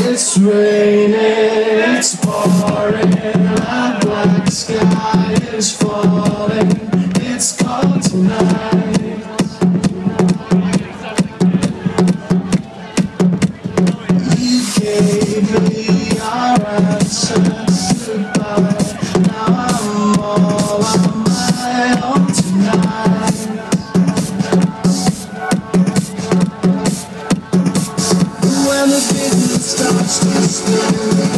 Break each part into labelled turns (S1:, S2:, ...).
S1: It's raining, it's pouring, The black sky is falling. still standing.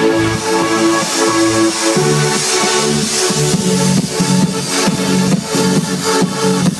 S1: Thank you.